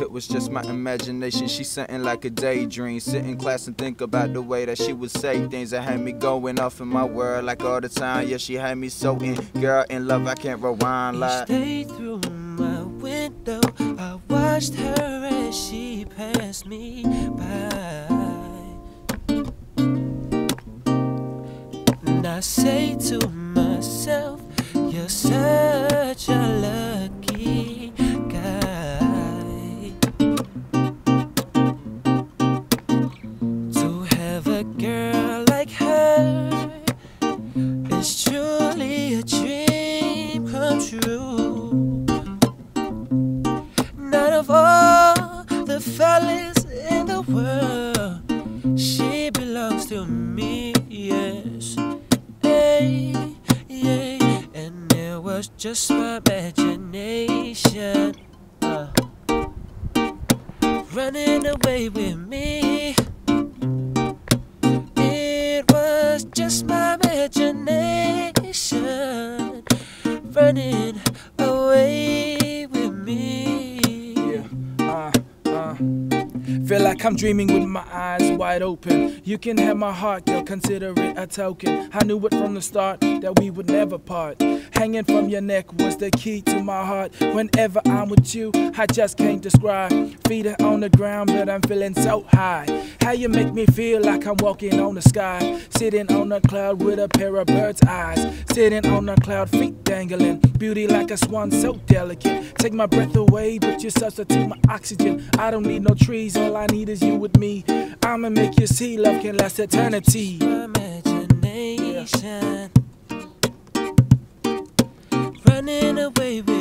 It was just my imagination, she something like a daydream. Sit in class and think about the way that she would say things that had me going off in my world like all the time. Yeah, she had me so in. Girl, in love, I can't rewind like. Stay through my window. I watched her as she passed me by. And I say to myself, You're. True. None of all the fellas in the world, she belongs to me, yes. Hey, yeah, and it was just my imagination. uh, running away with me. Running away with me. Yeah, uh, uh. Feel like I'm dreaming with my eyes wide open. You can have my heart, girl, consider it a token. I knew it from the start that we would never part. Hanging from your neck was the key to my heart. Whenever I'm with you, I just can't describe. Feet are on the ground, but I'm feeling so high. How you make me feel like I'm walking on the sky. Sitting on a cloud with a pair of bird's eyes. Sitting on a cloud, feet dangling. Beauty like a swan, so delicate. Take my breath away, but you substitute my oxygen. I don't need no trees, all I need is you with me. I'ma make you see love can last eternity. Imagination running away with